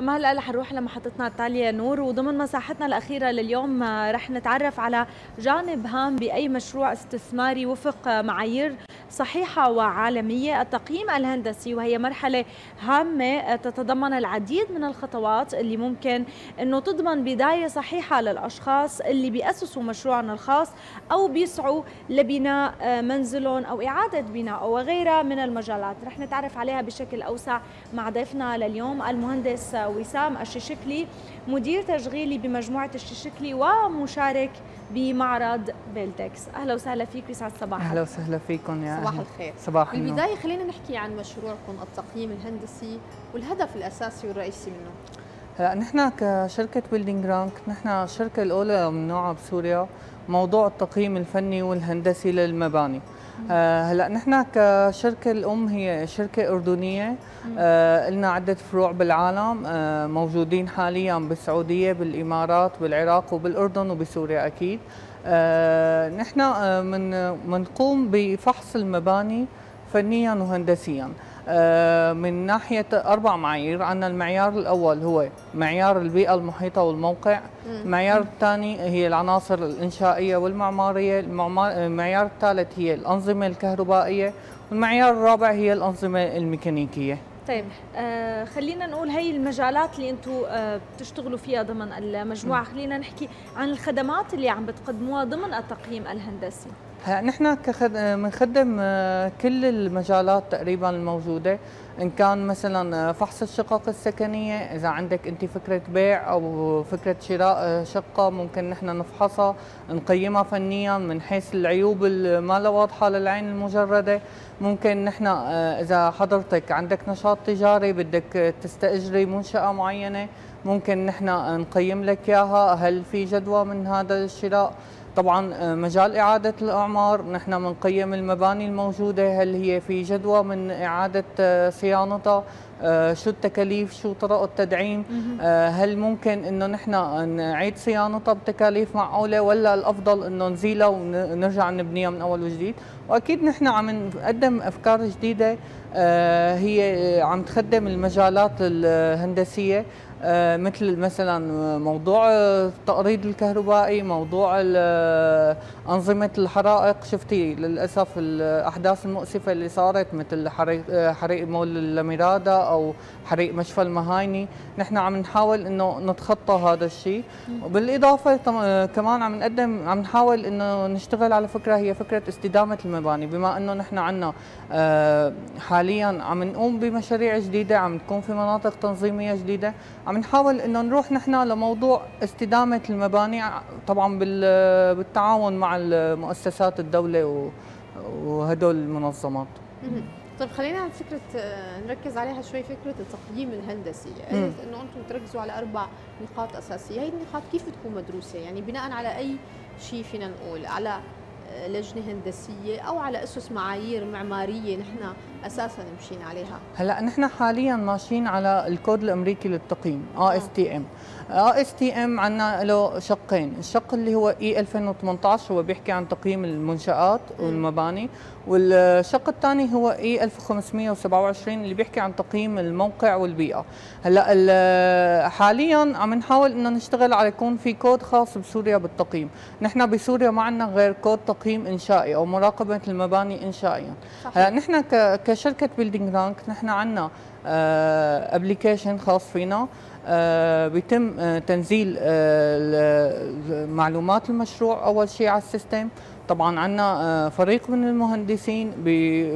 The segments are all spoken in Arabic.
اما هلأ رح نروح لمحطتنا التاليه نور وضمن مساحتنا الأخيرة لليوم رح نتعرف على جانب هام بأي مشروع استثماري وفق معايير. صحيحة وعالمية. التقييم الهندسي وهي مرحلة هامة تتضمن العديد من الخطوات اللي ممكن إنه تضمن بداية صحيحة للأشخاص اللي بيأسسوا مشروعهم الخاص أو بيسعوا لبناء منزلهم أو إعادة بناء وغيرها من المجالات. رح نتعرف عليها بشكل أوسع مع ضيفنا لليوم المهندس وسام الششكلي مدير تشغيلي بمجموعة الششكلي ومشارك بمعرض بيلدكس أهلا وسهلا فيك ويسعد صباحك. أهلا وسهلا فيكم يا صباح الخير. صباح النور. بالبداية خلينا نحكي عن مشروعكم التقييم الهندسي والهدف الأساسي والرئيسي منه. هلا نحن كشركة بيلدينج رانك نحن الشركة الأولى من نوعها بسوريا موضوع التقييم الفني والهندسي للمباني. هلا نحن كشركة الأم هي شركة أردنية. آه لنا عدة فروع بالعالم. آه موجودين حاليا بالسعودية بالإمارات بالعراق وبالأردن وبسوريا أكيد. آه نحن آه من منقوم بفحص المباني فنيا وهندسيا. آه، من ناحية أربع معايير. عندنا المعيار الأول هو معيار البيئة المحيطة والموقع. المعيار الثاني هي العناصر الإنشائية والمعمارية. المعيار الثالث هي الأنظمة الكهربائية. والمعيار الرابع هي الأنظمة الميكانيكية. طيب آه خلينا نقول هي المجالات اللي أنتم آه بتشتغلوا فيها ضمن المجموعة. خلينا نحكي عن الخدمات اللي عم بتقدموها ضمن التقييم الهندسي. نحن بنخدم آه، كل المجالات تقريبا الموجودة. إن كان مثلا آه، فحص الشقق السكنية إذا عندك أنت فكرة بيع أو فكرة شراء آه، شقة ممكن نحن نفحصها نقيمها فنيا من حيث العيوب ما واضحة للعين المجردة. ممكن نحن إذا حضرتك عندك نشاط تجاري بدك تستأجري منشأة معينة ممكن نحن نقيم لك إياها. هل في جدوى من هذا الشراء؟ طبعا آه، مجال إعادة الأعمار. نحن بنقيم المباني الموجودة. هل هي في جدوى من إعادة آه، صيانتها؟ آه، شو التكاليف؟ شو طرق التدعيم؟ هل ممكن إنه نحن نعيد صيانتها بتكاليف معقولة ولا الأفضل إنه نزيلها ونرجع نبنيها من أول وجديد؟ وأكيد نحن عم نقدم أفكار جديدة هي عم تخدم المجالات الهندسية. مثل مثلا موضوع التقريض الكهربائي موضوع أنظمة الحرائق. شفتي للأسف الأحداث المؤسفة اللي صارت مثل حريق, حريق مول الميرادا أو حريق مشفى المهايني. نحن عم نحاول إنه نتخطى هذا الشيء. وبالإضافة كمان عم نقدم عم نحاول إنه نشتغل على فكرة هي فكرة استدامة المباني. بما إنه نحن آه، حاليا عم نقوم بمشاريع جديدة عم تكون في مناطق تنظيمية جديدة عم نحاول إنه نروح نحن لموضوع استدامة المباني طبعا بالتعاون مع المؤسسات الدولة وهدول المنظمات. طيب خلينا على فكرة آه، نركز عليها شوي فكرة التقييم الهندسي. إنه أنتم تركزوا على أربع نقاط أساسية هي النقاط كيف بتكون مدروسة؟ يعني بناء على أي شيء فينا نقول؟ على لجنة هندسية أو على أسس معايير معمارية نحن أساسا مشينا عليها. هلأ نحن حاليا ماشيين على الكود الأمريكي للتقييم اس تي ام اس تي ام عندنا له شقين الشق اللي هو E 2018 هو بيحكي عن تقييم المنشآت والمباني. والشق الثاني هو E 1527 اللي بيحكي عن تقييم الموقع والبيئة. هلأ حاليا عم نحاول إنه نشتغل على يكون في كود خاص بسوريا بالتقييم. نحن بسوريا ما عندنا غير كود تقييم إنشائي أو مراقبة المباني انشائيا. هلأ نحن كشركة بيلدينج رانك نحن عندنا application خاص فينا. آه، بيتم آه، تنزيل آه، معلومات المشروع أول شيء على ال system. طبعا عندنا فريق من المهندسين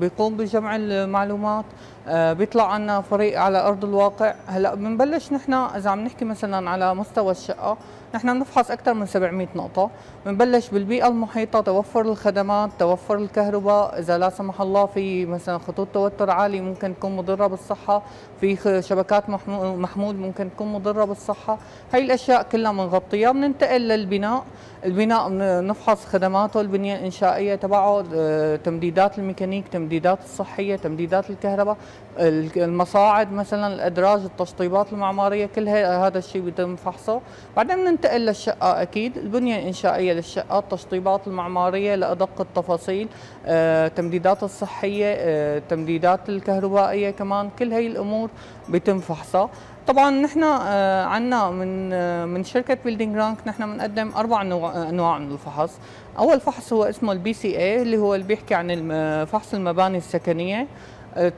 بيقوم بجمع المعلومات. بيطلع عنا فريق على أرض الواقع. هلأ بنبلش نحن إذا عم نحكي مثلا على مستوى الشقة نحن بنفحص أكثر من 700 نقطة بنبلش بالبيئة المحيطة توفر الخدمات توفر الكهرباء إذا لا سمح الله في مثلا خطوط توتر عالي ممكن تكون مضرة بالصحة في شبكات محمول ممكن تكون مضرة بالصحة. هي الأشياء كلها بنغطيها بننتقل للبناء. البناء نفحص خدماته البنية الإنشائية تبعه آه، تمديدات الميكانيك تمديدات الصحية تمديدات الكهرباء المصاعد مثلا الأدراج التشطيبات المعمارية كل هذا الشيء بيتم فحصه. بعدين ننتقل للشقة أكيد البنية الإنشائية للشقة التشطيبات المعمارية لأدق التفاصيل آه، تمديدات الصحية آه، تمديدات الكهربائية كمان كل هي الأمور بيتم فحصها. طبعا نحن آه، عندنا من من شركة بيلدينج رانك نحن بنقدم أربع أنواع من الفحص. أول فحص هو اسمه ال PCA اللي هو اللي بيحكي عن فحص المباني السكنية.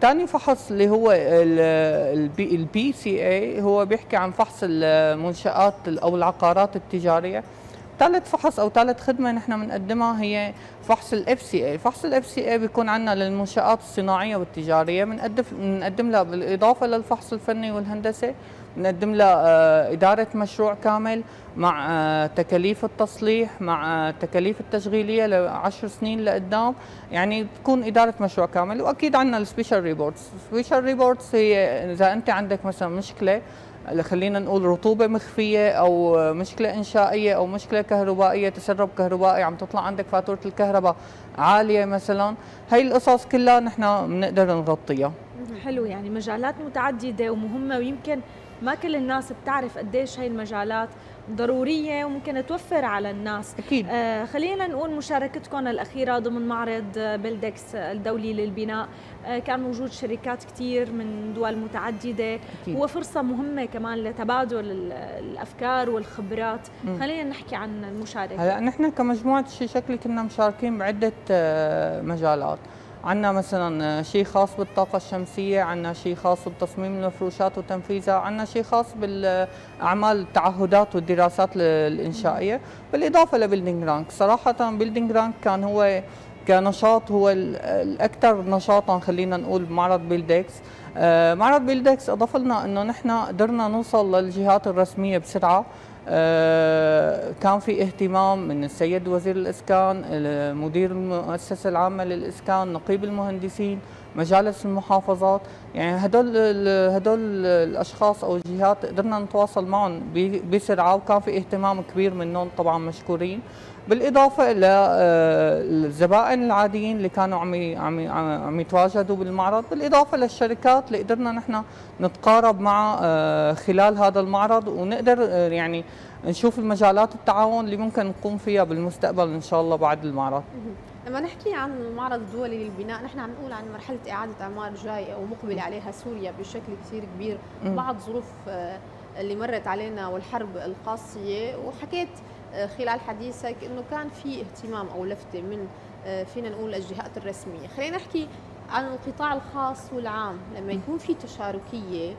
ثاني فحص اللي هو ال PCA هو بيحكي عن فحص المنشآت أو العقارات التجارية. ثالث فحص أو ثالث خدمة نحن بنقدمها هي فحص ال FCA، فحص ال FCA بيكون عندنا للمنشآت الصناعية والتجارية بنقدم بنقدم لها بالإضافة للفحص الفني والهندسي. بنقدم لها آه، إدارة مشروع كامل مع آه، تكاليف التصليح مع آه، تكاليف التشغيلية لعشر سنين لقدام. يعني بتكون إدارة مشروع كامل. وأكيد عندنا ال special reports، ال special reports هي إذا أنت عندك مثلا مشكلة خلينا نقول رطوبة مخفية أو مشكلة إنشائية أو مشكلة كهربائية تسرب كهربائي عم تطلع عندك فاتورة الكهرباء عالية مثلا. هي القصص كلها نحن بنقدر نغطيها. حلو يعني مجالات متعددة ومهمة ويمكن ما كل الناس بتعرف قديش هي المجالات ضرورية وممكن توفر على الناس. أكيد. آه خلينا نقول مشاركتكم الأخيرة ضمن معرض بيلدكس الدولي للبناء. آه كان موجود شركات كثير من دول متعددة أكيد. هو فرصة مهمة كمان لتبادل الأفكار والخبرات. م. خلينا نحكي عن المشاركة. هلا نحن كمجموعة شكل كنا مشاركين بعدة آه، مجالات. عندنا مثلا شيء خاص بالطاقة الشمسية عندنا شيء خاص بتصميم المفروشات وتنفيذها عندنا شيء خاص بالأعمال التعهدات والدراسات الإنشائية. بالإضافة لبيلدينج رانك صراحة بيلدينج رانك كان هو كنشاط هو الأكثر نشاطا خلينا نقول بمعرض بيلدكس آه، معرض بيلدكس أضاف لنا أنه نحن قدرنا نوصل للجهات الرسمية بسرعة. آه، كان في اهتمام من السيد وزير الإسكان مدير المؤسسة العامة للإسكان نقيب المهندسين. مجالس المحافظات. يعني هدول هدول الأشخاص أو الجهات قدرنا نتواصل معهم بسرعة وكان في اهتمام كبير منهم طبعا مشكورين. بالإضافة للزبائن العاديين اللي كانوا عم عم عم يتواجدوا بالمعرض. بالإضافة للشركات اللي قدرنا نحن نتقارب مع آه، خلال هذا المعرض ونقدر آه، يعني نشوف المجالات التعاون اللي ممكن نقوم فيها بالمستقبل إن شاء الله بعد المعرض. لما نحكي عن المعرض الدولي للبناء نحن عم نقول عن مرحلة إعادة أعمار جاية ومقبله عليها سوريا بشكل كثير كبير. بعض ظروف آه، اللي مرت علينا والحرب القاسية وحكيت آه، خلال حديثك إنه كان في اهتمام أو لفتة من آه، فينا نقول الجهات الرسمية. خلينا نحكي عن القطاع الخاص والعام. لما يكون في تشاركية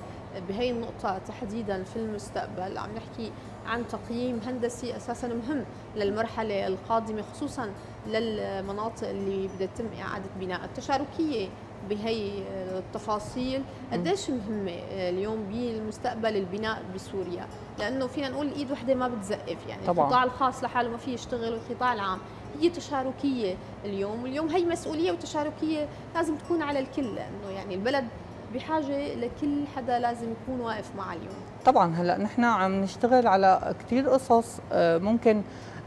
بهي النقطة تحديدا في المستقبل. عم نحكي عن تقييم هندسي أساسا مهم للمرحلة القادمة خصوصا للمناطق اللي بدها يتم إعادة بناء التشاركية بهي التفاصيل. قديش مهمة اليوم بالمستقبل البناء بسوريا؟ لأنه فينا نقول إيد وحدة ما بتزقف يعني طبعا. القطاع الخاص لحاله ما فيه يشتغل والقطاع العام هي تشاركية اليوم. واليوم هي مسؤولية وتشاركية لازم تكون على الكل لأنه يعني البلد بحاجة لكل حدا لازم يكون واقف معه اليوم طبعا هلأ نحن عم نشتغل على كثير قصص آه، ممكن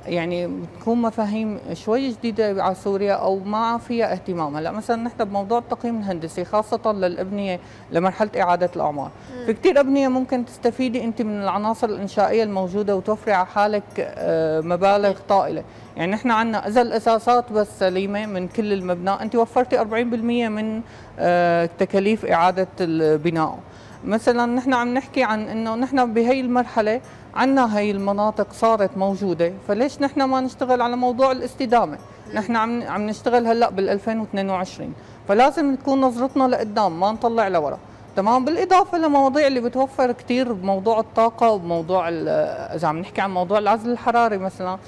يعني بتكون مفاهيم شوي جديدة على سوريا أو ما فيها اهتمام. هلأ مثلا نحن بموضوع التقييم الهندسي خاصة للأبنية لمرحلة إعادة الأعمار. في كثير أبنية ممكن تستفيدي أنت من العناصر الإنشائية الموجودة وتوفري على حالك آه، مبالغ طائلة. يعني نحن عندنا اذا الاساسات بس سليمة من كل المبنى. أنت وفرتي 40% من آه، تكاليف إعادة البناء. مثلا نحن عم نحكي عن إنه نحن بهي المرحلة عندنا هي المناطق صارت موجودة فليش نحن ما نشتغل على موضوع الاستدامة؟ نحن عم عم نشتغل هلأ بال 2022 فلازم تكون نظرتنا لقدام ما نطلع لورا. تمام؟ بالإضافة لمواضيع اللي بتوفر كثير بموضوع الطاقة وبموضوع إذا عم نحكي عن موضوع العزل الحراري مثلا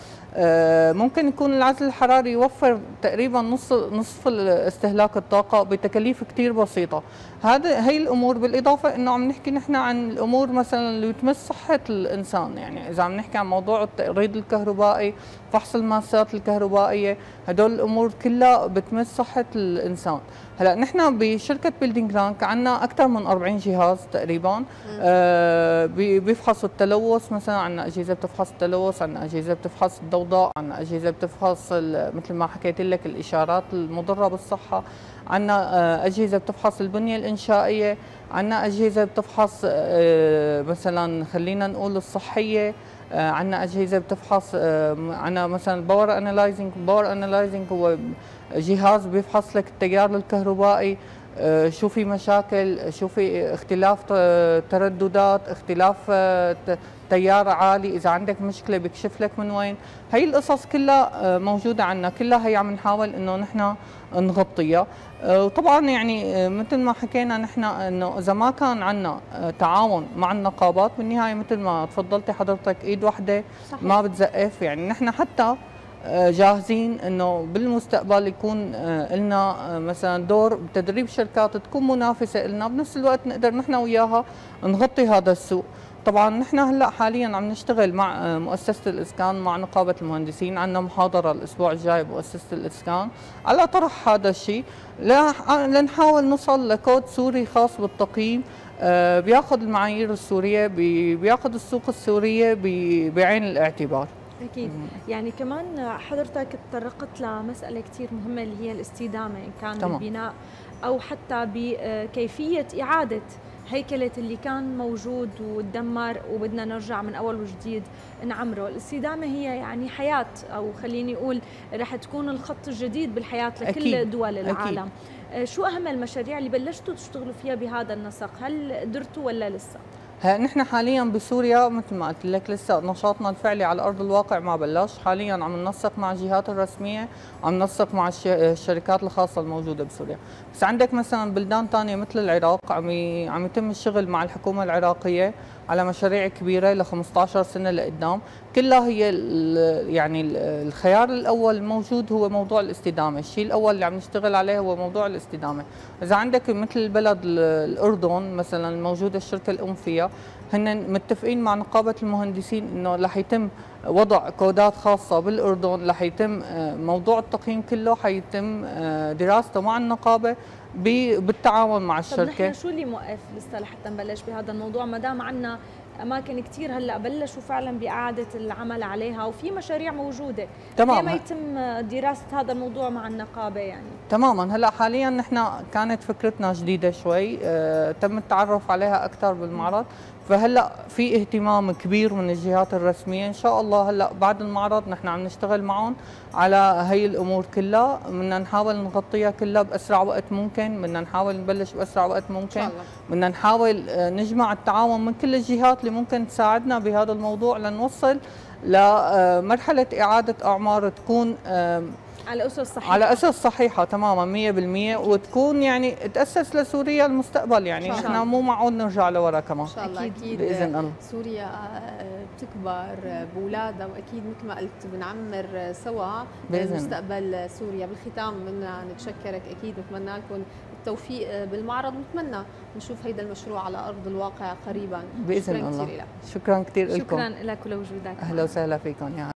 ممكن يكون العزل الحراري يوفر تقريبا نص نصف استهلاك الطاقة بتكاليف كثير بسيطة. هذا هي الأمور بالإضافة إنه عم نحكي نحن عن الأمور مثلا اللي بتمس صحة الإنسان. يعني إذا عم نحكي عن موضوع التأريض الكهربائي فحص الماسات الكهربائية هدول الأمور كلها بتمس صحة الإنسان. هلأ نحن بشركة بيلدينج رانك عندنا أكثر من 40 جهاز تقريبا. آه بيفحصوا التلوث مثلا عندنا أجهزة بتفحص التلوث عندنا أجهزة بتفحص الضوء الضوضاء عندنا أجهزة بتفحص مثل ما حكيت لك الإشارات المضرة بالصحة عندنا آه، أجهزة بتفحص البنية الإنشائية عندنا أجهزة بتفحص آه، مثلا خلينا نقول الصحية آه، عندنا أجهزة بتفحص عندنا مثلا power analyzing power analyzing هو جهاز بيفحص لك التيار الكهربائي شو في مشاكل شو في اختلاف ترددات اختلاف تيار عالي إذا عندك مشكلة بيكشف لك من وين. هي القصص كلها موجودة عندنا كلها هي عم نحاول إنه نحن نغطيها. وطبعا يعني مثل ما حكينا نحن إنه إذا ما كان عندنا تعاون مع النقابات بالنهاية مثل ما تفضلتي حضرتك إيد واحدة ما بتزقف. يعني نحن حتى جاهزين إنه بالمستقبل يكون لنا مثلا دور بتدريب شركات تكون منافسة لنا بنفس الوقت نقدر نحن وياها نغطي هذا السوق. طبعا نحن هلأ حاليا عم نشتغل مع مؤسسة الإسكان مع نقابة المهندسين عندنا محاضرة الأسبوع الجاي بمؤسسة الإسكان. على طرح هذا الشيء لنحاول نوصل لكود سوري خاص بالتقييم. آه، بياخذ المعايير السورية بياخذ السوق السورية بعين الاعتبار. أكيد. يعني كمان حضرتك تطرقت لمسألة كثير مهمة اللي هي الاستدامة إن كان تمام. بالبناء أو حتى بكيفية إعادة هيكلة اللي كان موجود وتدمر وبدنا نرجع من أول وجديد نعمره الاستدامة هي يعني حياة أو خليني أقول رح تكون الخط الجديد بالحياة لكل أكيد. دول العالم أكيد. آه، شو أهم المشاريع اللي بلشتوا تشتغلوا فيها بهذا النسق هل قدرتوا ولا لسه؟ نحن حاليا بسوريا مثل ما قلت لك لسه نشاطنا الفعلي على أرض الواقع ما بلش. حاليا عم ننسق مع الجهات الرسمية عم ننسق مع الشركات الخاصة الموجودة بسوريا. بس عندك مثلا بلدان ثانية مثل العراق عم عم يتم الشغل مع الحكومة العراقية على مشاريع كبيرة ل 15 سنة لقدام. كلها هي يعني الخيار الأول الموجود هو موضوع الاستدامة. الشيء الأول اللي عم نشتغل عليه هو موضوع الاستدامة. إذا عندك مثل البلد الأردن مثلا الموجوده الشركة الام فيها هن متفقين مع نقابة المهندسين إنه رح يتم وضع كودات خاصة بالأردن رح يتم آه، موضوع التقييم كله حيتم آه، دراسته مع النقابة بالتعاون مع الشركة. طب نحن شو اللي موقف لسه لحتى نبلش بهذا الموضوع؟ ما دام عندنا أماكن كثير هلأ بلشوا فعلا بإعادة العمل عليها وفي مشاريع موجودة. تماما. ما يتم دراسة هذا الموضوع مع النقابة يعني؟ تماما. هلأ حاليا نحن كانت فكرتنا جديدة شوي آه تم التعرف عليها أكثر بالمعرض. فهلأ في اهتمام كبير من الجهات الرسمية. إن شاء الله هلأ بعد المعرض نحن عم نشتغل معهم على هي الأمور كلها. بدنا نحاول نغطيها كلها بأسرع وقت ممكن. بدنا نحاول نبلش بأسرع وقت ممكن. بدنا نحاول آه، نجمع التعاون من كل الجهات اللي ممكن تساعدنا بهذا الموضوع لنوصل لمرحله إعادة أعمار تكون على أسس صحيحة. على أسس صحيحة تماما 100% وتكون يعني تأسس لسوريا المستقبل يعني. نحن مو معقول نرجع لورا كمان. إن شاء الله أكيد بإذن الله. سوريا آه، بتكبر باولادها وأكيد مثل ما قلت بنعمر سوا مستقبل سوريا. بالختام بدنا نتشكرك أكيد نتمنى لكم التوفيق بالمعرض ونتمنى نشوف هيدا المشروع على أرض الواقع قريبا. بإذن شكرا الله. كثير شكرا كثير لكم شكرا لك ولوجودك. أهلا وسهلا فيكم. يا